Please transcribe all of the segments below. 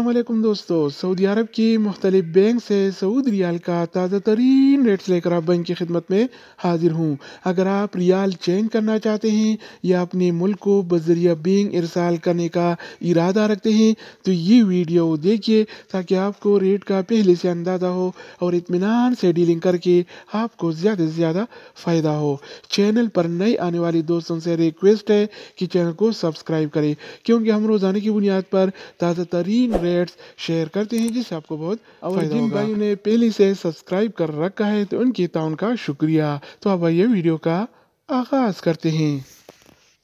वालेकुम दोस्तों। सऊदी अरब की मुख्तलिफ़ बैंक से सऊद रियाल का ताज़ा तरीन रेट्स लेकर आप बैंक की खिदमत में हाजिर हूँ। अगर आप रियाल चेंज करना चाहते हैं या अपने मुल्क को बजरिया बैंक इरसाल करने का इरादा रखते हैं तो ये वीडियो देखिए ताकि आपको रेट का पहले से अंदाज़ा हो और इतमान से डीलिंग करके आपको ज़्यादा से ज़्यादा फ़ायदा हो। चैनल पर नए आने वाले दोस्तों से रिक्वेस्ट है कि चैनल को सब्सक्राइब करें, क्योंकि हम रोज़ाना की बुनियाद पर ताज़ा तरीन रेट्स शेयर करते हैं जिससे आपको बहुत और जिन भाइयों ने पहले से सब्सक्राइब कर रखा है तो उनकी ताउन का शुक्रिया। तो अब ये वीडियो का आगाज़ करते हैं।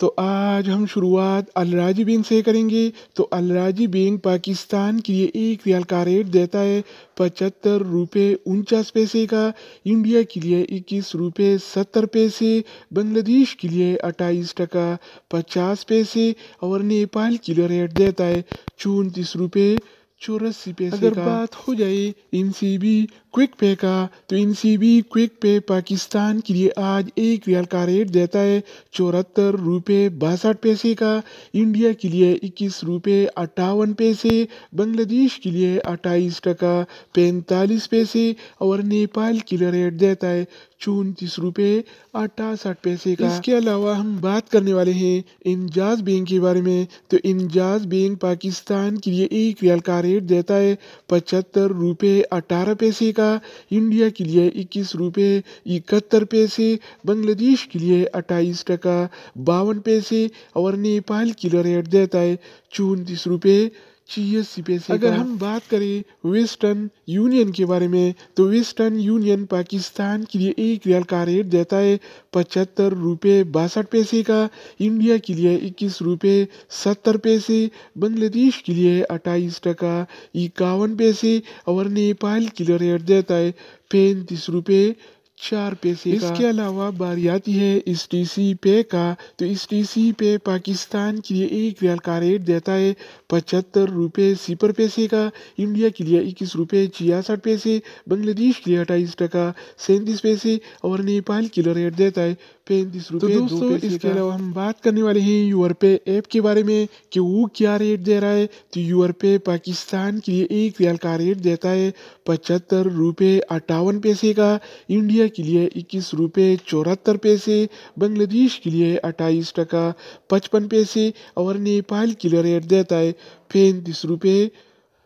तो आज हम शुरुआत अलराजी बैंक से करेंगे। तो अलराजी बैंक पाकिस्तान के लिए एक रियाल का रेट देता है पचहत्तर रुपये उनचास पैसे का। इंडिया के लिए इक्कीस रुपये सत्तर पैसे। बांग्लादेश के लिए अट्ठाईस टका पचास पैसे। और नेपाल के लिए रेट देता है चौंतीस रुपये चौरासी पैसे अगर बात हो जाए इन सी बी क्विक पे का तो इन सी बी क्विक पे पाकिस्तान के लिए आज एक रियाल का रेट देता है चौहत्तर रुपये बासठ पैसे का। इंडिया के लिए इक्कीस रुपये अट्ठावन पैसे, बांग्लादेश के लिए अट्ठाईस टका पैंतालीस पैसे और नेपाल के लिए रेट देता है चौंतीस रुपये अट्ठासठ पैसे का। इसके अलावा हम बात करने वाले हैं इंजाज बैंक के बारे में। तो इंजाज बैंक पाकिस्तान के लिए एक रियाल का रेट देता है पचहत्तर रुपये अठारह पैसे का इंडिया के लिए इक्कीस रुपये इकहत्तर पैसे, बांग्लादेश के लिए अट्ठाईस टका, बावन पैसे और नेपाल के रेट देता है चौंतीस रुपये छियासी पैसे अगर हम बात करें वेस्टर्न यूनियन के बारे में तो वेस्टर्न यूनियन पाकिस्तान के लिए एक रियाल का रेट देता है पचहत्तर रुपये बासठ पैसे का इंडिया के लिए इक्कीस रुपये सत्तर पैसे बांग्लादेश के लिए अट्ठाईस टका इक्यावन पैसे और नेपाल के लिए रेट देता है पैंतीस रुपये चार पैसे इसके अलावा बारी आती है इस टी सी पे का तो इस टी सी पे पाकिस्तान के लिए एक रियाल का रेट देता है पचहत्तर रुपये सिपर पैसे का इंडिया के लिए इक्कीस रुपये छियासठ पैसे बांग्लादेश के लिए अट्ठाईस टका सैंतीस पैसे और नेपाल के लिए रेट देता है पैंतीस रुपये तो दोस्तों इसके अलावा हम बात करने वाले हैं यूर पे ऐप के बारे में कि वो क्या रेट दे रहा है। तो यूर पे पाकिस्तान के लिए एक रियाल का रेट देता है पचहत्तर रुपये अट्ठावन पैसे का इंडिया के लिए इक्कीस रुपये चौहत्तर पैसे बांग्लादेश के लिए अट्ठाईस टका पचपन पैसे और नेपाल के लिए रेट देता है पैंतीस रुपये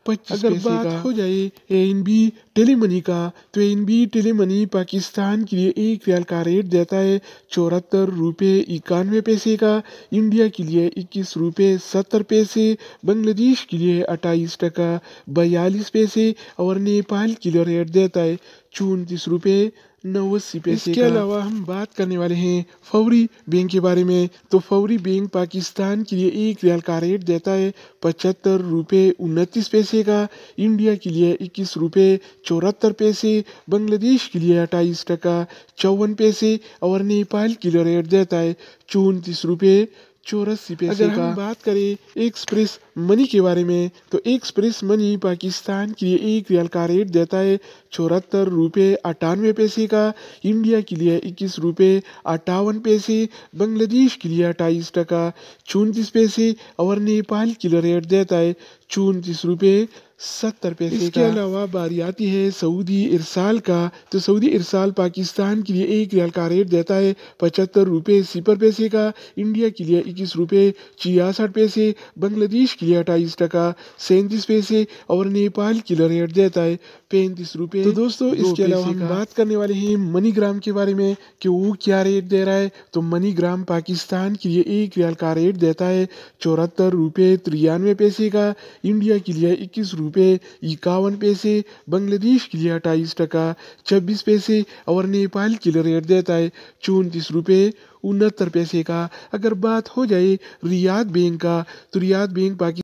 पच्चीस अगर बात हो जाए एन बी टेलीमनी का तो एन बी टेलीमनी पाकिस्तान के लिए एक रियाल का रेट देता है चौहत्तर रुपये इक्यानवे पैसे का। इंडिया के लिए इक्कीस रुपये सत्तर पैसे बांग्लादेश के लिए अट्ठाईस टका बयालीस पैसे और नेपाल के लिए रेट देता है चौंतीस रुपये नवासी पैसे इसके अलावा हम बात करने वाले हैं फौरी बैंक के बारे में। तो फौरी बैंक पाकिस्तान के लिए एक रियाल का रेट देता है पचहत्तर रुपये उनतीस पैसे का। इंडिया के लिए इक्कीस रुपये चौहत्तर पैसे बांग्लादेश के लिए अट्ठाईस टका चौवन पैसे और नेपाल के लिए रेट देता है चौंतीस रुपये चौरासी पैसे अगर हम बात करें एक्सप्रेस मनी के बारे में तो एक्सप्रेस मनी पाकिस्तान के लिए एक रियल का रेट देता है चौहत्तर रुपये अट्ठानवे पैसे का इंडिया के लिए इक्कीस रुपये अट्ठावन पैसे बांग्लादेश के लिए अट्ठाईस टका चौंतीस पैसे और नेपाल के लिए रेट देता है चौंतीस रुपये सत्तर पैसे इसके अलावा बारी आती है सऊदी इरसाल का। तो सऊदी इरसाल पाकिस्तान के लिए एक रियाल का रेट देता है पचहत्तर रुपये सिपर पैसे का। इंडिया के लिए इक्कीस रुपये छियासठ पैसे। बांग्लादेश के लिए अट्ठाईस टका सैंतीस पैसे और नेपाल के लिए रेट देता है पैंतीस रुपये तो दोस्तों इसके अलावा हम बात करने वाले हैं मनीग्राम के बारे में कि वो क्या रेट दे रहा है। तो मनीग्राम पाकिस्तान के लिए एक रियाल का रेट देता है चौहत्तर रुपये तिरानवे पैसे का। इंडिया के लिए इक्कीस रुपये इक्यावन पैसे, बांग्लादेश के लिए अट्ठाईस टका, छब्बीस पैसे और नेपाल के लिए रेट देता है चौंतीस रुपये उनहत्तर पैसे का। अगर बात हो जाए रियाद बैंक का तो रियाद बैंक पाकिस्तान